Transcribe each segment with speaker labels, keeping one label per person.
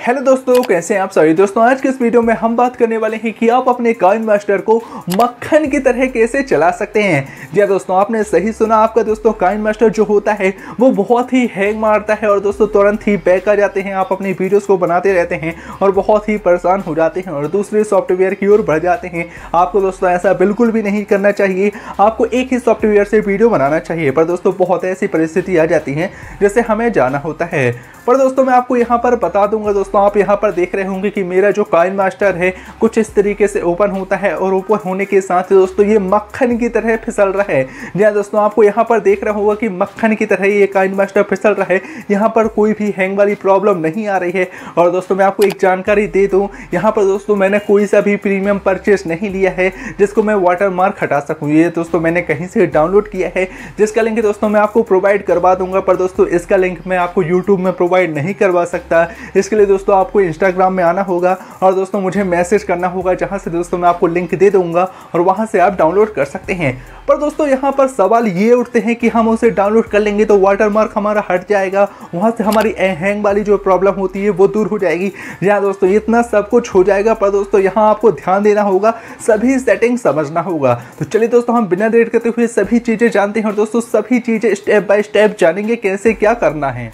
Speaker 1: Hello दोस्तों, कैसे हैं आप सभी? दोस्तों, आज के इस वीडियो में हम बात करने वाले हैं कि आप अपने काइन मास्टर को मक्खन की तरह कैसे चला सकते हैं? जी हाँ दोस्तों, आपने सही सुना आपका दोस्तों काइन मास्टर जो होता है, वो बहुत ही हैंग मारता है और दोस्तों, तुरंत ही बैक आ जाते हैं, आप अपनी वीडियोस को बनाते रहते हैं और बहुत ही परेशान हो जाते हैं और दूसरे सॉफ्टवेयर की ओर बढ़ जाते हैं। आपको दोस्तों, ऐसा बिल्कुल भी नहीं करना चाहिए। आपको एक ही सॉफ्टवेयर से वीडियो बनाना चाहिए, पर दोस्तों, बहुत ऐसी परिस्थिति आ जाती है, जैसे हमें जाना होता है। पर दोस्तों, मैं आपको यहाँ पर बता दूँगा दोस्तों आप यहाँ पर देख रहे होंगे कि मेरा जो काइन मास्टर है, कुछ इस तरीके से ओपन होता है और ओपन होने के साथ दोस्तों, ये मक्खन की तरह फिसल रहा है। जी हाँ दोस्तों, आपको यहाँ पर देख रहा होगा कि मक्खन की तरह ये काइन मास्टर फिसल रहा है। यहाँ पर कोई भी हैंग वाली प्रॉब्लम नहीं आ रही है। और दोस्तों, मैं आपको एक जानकारी दे दूँ, यहाँ पर दोस्तों, मैंने कोई सा भी प्रीमियम परचेस नहीं लिया है, जिसको मैं वाटर मार्क हटा सकूँ। ये दोस्तों, मैंने कहीं से डाउनलोड किया है। जिसका लिंक दोस्तों, मैं आपको प्रोवाइड करवा दूँगा, पर दोस्तों, इसका लिंक मैं आपको यूट्यूब में प्रोवाइड नहीं करवा सकता। इसके लिए दोस्तों आपको इंस्टाग्राम में आना होगा और दोस्तों, मुझे मैसेज करना होगा, जहाँ से दोस्तों मैं आपको लिंक दे दूँगा और वहाँ से आप डाउनलोड कर सकते हैं। पर दोस्तों, यहाँ पर सवाल ये उठते हैं कि हम उसे डाउनलोड कर लेंगे तो वाटर मार्क हमारा हट जाएगा, वहाँ से हमारी हैंग वाली जो प्रॉब्लम होती है वो दूर हो जाएगी। जहाँ दोस्तों इतना सब कुछ हो जाएगा, पर दोस्तों, यहाँ आपको ध्यान देना होगा, सभी सेटिंग समझना होगा। तो चलिए दोस्तों, हम बिना देर करते हुए सभी चीज़ें जानते हैं और दोस्तों, सभी चीज़ें स्टेप बाय स्टेप जानेंगे कैसे क्या करना है।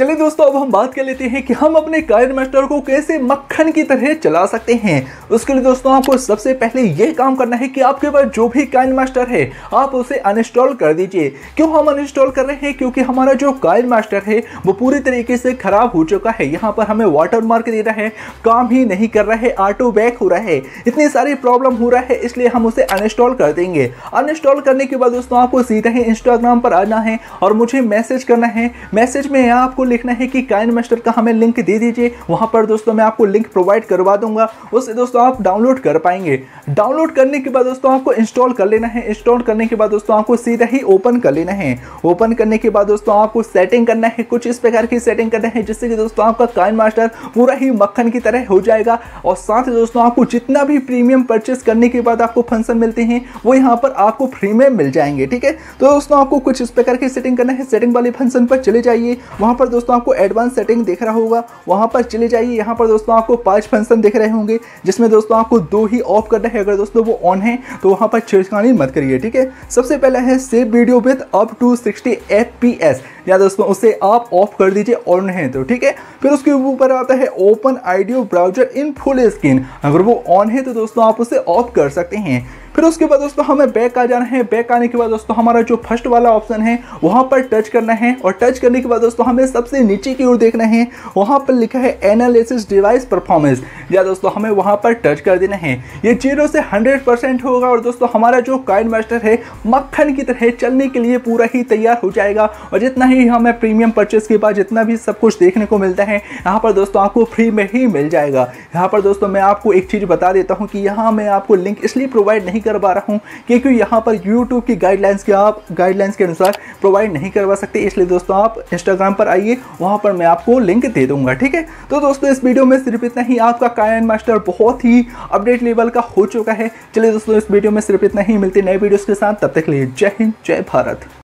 Speaker 1: चलिए दोस्तों, अब हम बात कर लेते हैं कि हम अपने कायर मास्टर को कैसे मक्खन की तरह चला सकते हैं। उसके लिए दोस्तों, आपको सबसे पहले यह काम करना है कि आपके पास जो भी काइन मास्टर है, आप उसे अनइंस्टॉल कर दीजिए। क्यों हम अनइंस्टॉल कर रहे हैं? क्योंकि हमारा जो काइन मास्टर है, वो पूरी तरीके से खराब हो चुका है। यहाँ पर हमें वाटर मार्क दे रहा है, काम ही नहीं कर रहा है ऑटो बैक हो रहा है। इतनी सारी प्रॉब्लम हो रहा है, इसलिए हम उसे अनइंस्टॉल कर देंगे। अनइंस्टॉल करने के बाद दोस्तों, आपको सीधा ही इंस्टाग्राम पर आना है और मुझे मैसेज करना है। मैसेज में आपको लिखना है कि काइन मास्टर का हमें लिंक दे दीजिए। वहाँ पर दोस्तों मैं आपको लिंक प्रोवाइड करवा दूँगा। उससे दोस्तों आप डाउनलोड कर पाएँगे। डाउनलोड करने के बाद दोस्तों आपको इंस्टॉल कर लेना है। इंस्टॉल करने के बाद दोस्तों आपको सीधा ही ओपन कर लेना है। ओपन करने के बाद दोस्तों आपको सेटिंग करना है। कुछ इस प्रकार की सेटिंग करना है जिससे कि दोस्तों आपका काइन मास्टर पूरा ही मक्खन की तरह हो जाएगा। और साथ ही दोस्तों आपको जितना भी प्रीमियम परचेस करने के बाद आपको फ़ंक्शन मिलते हैं, वो यहाँ पर आपको फ्री में मिल जाएँगे। ठीक है? तो दोस्तों आपको कुछ इस प्रकार की सेटिंग करना है। सेटिंग वाले फ़ंक्शन पर चले जाइए। वहाँ पर दोस्तों, आपको एडवांस सेटिंग दिख रहा होगा। वहाँ पर चले जाइए। यहाँ पर दोस्तों, आपको पाँच फ़ंक्शन दिख रहे होंगे, जिसमें दोस्तों, आपको दो ही ऑफ़ करना है। अगर दोस्तों, वो ऑन है तो वहाँ पर छिड़कानी मत करिए, ठीक है? सबसे पहला है save video with up to sixty F या दोस्तों, उसे आप ऑफ़ कर दीजिए ऑन है तो ठीक है? फिर उसके ऊपर आता है ओपन आइडियो ब्राउज़र इन फुल स्क्रीन अगर वो ऑन है तो दोस्तों, आप उसे ऑफ़ कर सकते हैं। फिर उसके बाद दोस्तों हमें बैक आ जाना है। बैक आने के बाद दोस्तों हमारा जो फ़र्स्ट वाला ऑप्शन है, वहाँ पर टच करना है और टच करने के बाद दोस्तों हमें सबसे नीचे की ओर देखना है। वहाँ पर लिखा है एनालिसिस डिवाइस परफॉर्मेंस या दोस्तों हमें वहाँ पर टच कर देना है। ये ज़ीरो से हंड्रेड परसेंट होगा और दोस्तों हमारा जो काइन मास्टर है, मक्खन की तरह चलने के लिए पूरा ही तैयार हो जाएगा। और जितना ही हमें प्रीमियम परचेस के बाद जितना भी सब कुछ देखने को मिलता है, यहाँ पर दोस्तों आपको फ्री में ही मिल जाएगा। यहाँ पर दोस्तों मैं आपको एक चीज़ बता देता हूँ कि यहाँ मैं आपको लिंक इसलिए प्रोवाइड नहीं करवा रहा हूँ, क्योंकि यहाँ पर यूट्यूब की गाइडलाइंस के आप गाइडलाइंस के अनुसार प्रोवाइड नहीं करवा सकते। इसलिए दोस्तों, आप इंस्टाग्राम पर आइए, वहाँ पर मैं आपको लिंक दे दूँगा, ठीक है? तो दोस्तों, इस वीडियो में सिर्फ़ इतना ही, आपका कायन मास्टर बहुत ही अपडेट लेवल का हो चुका है। चलिए दोस्तों, इस वीडियो में सिर्फ़ इतना ही, मिलते नए वीडियोज़ के साथ, तब तक लिए जय हिंद, जय भारत।